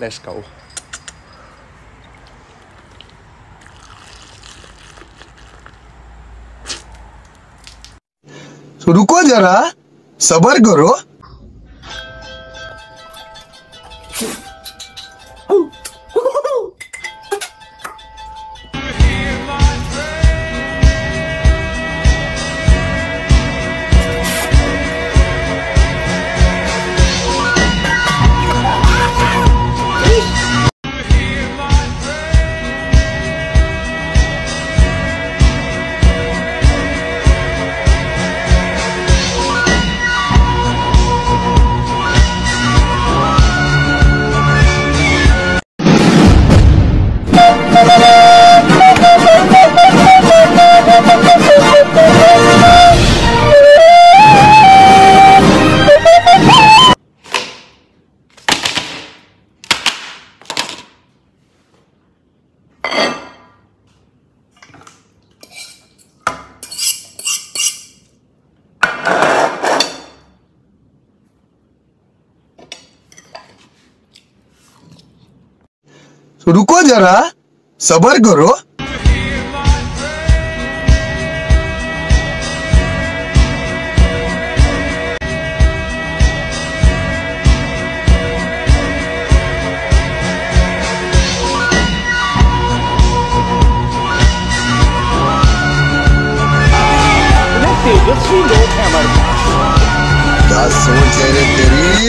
Let's go. रुको जरा सबर करो रुको जरा सबर करो। क्या सोच है तेरी?